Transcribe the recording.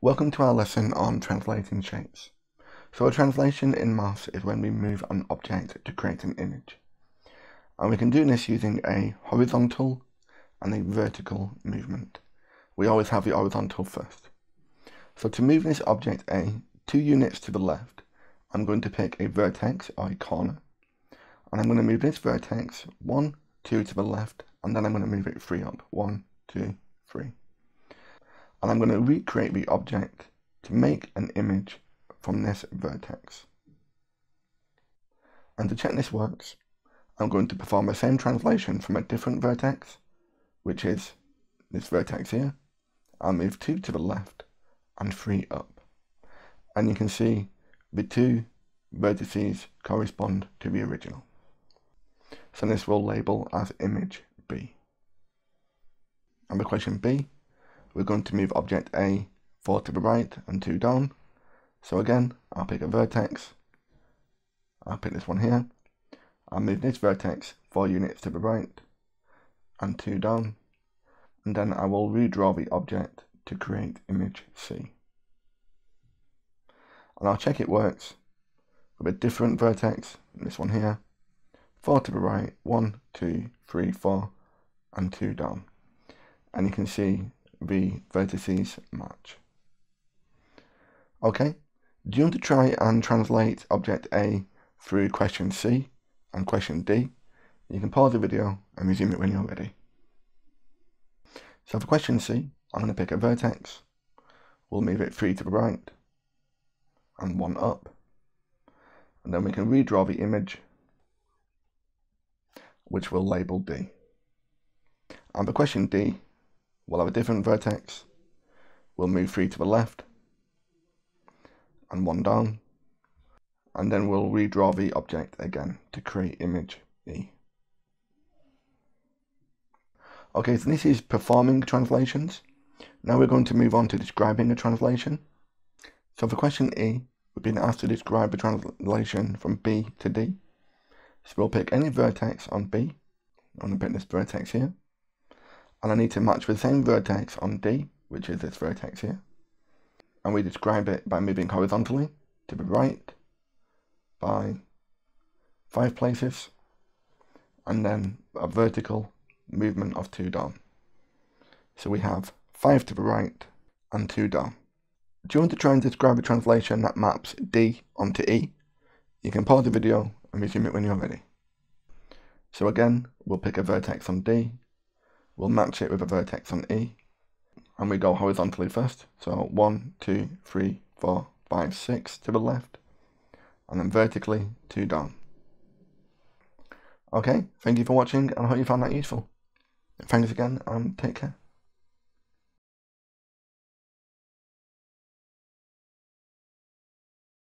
Welcome to our lesson on translating shapes. So a translation in maths is when we move an object to create an image. And we can do this using a horizontal and a vertical movement. We always have the horizontal first. So to move this object A two units to the left, I'm going to pick a vertex or a corner. And I'm going to move this vertex one, two to the left, and then I'm going to move it three up. One, two, three and I'm going to recreate the object to make an image from this vertex. And to check this works, I'm going to perform the same translation from a different vertex, which is this vertex here. I'll move 2 to the left and 3 up. And you can see the two vertices correspond to the original. So this will label as image B. And the question B we're going to move object A 4 to the right and 2 down. So again, I'll pick a vertex. I'll pick this one here. I'll move this vertex 4 units to the right and 2 down. And then I will redraw the object to create image C. And I'll check it works with a different vertex, this one here. 4 to the right, 1, 2, 3, 4, and 2 down. And you can see the vertices match. Okay, do you want to try and translate object A through question C and question D? You can pause the video and resume it when you're ready. So for question C, I'm going to pick a vertex. We'll move it 3 to the right and 1 up. And then we can redraw the image, which we'll label D. And for question D, We'll have a different vertex. We'll move three to the left and one down. And then we'll redraw the object again to create image E. Okay, so this is performing translations. Now we're going to move on to describing a translation. So for question E, we've been asked to describe a translation from B to D. So we'll pick any vertex on B. I'm going to pick this vertex here and I need to match the same vertex on D, which is this vertex here. And we describe it by moving horizontally to the right by five places, and then a vertical movement of two down. So we have five to the right and two down. Do you want to try and describe a translation that maps D onto E? You can pause the video and resume it when you're ready. So again, we'll pick a vertex on D We'll match it with a vertex on E. And we go horizontally first. So one, two, three, four, five, six to the left. And then vertically, two down. Okay, thank you for watching and I hope you found that useful. Thanks again and take care.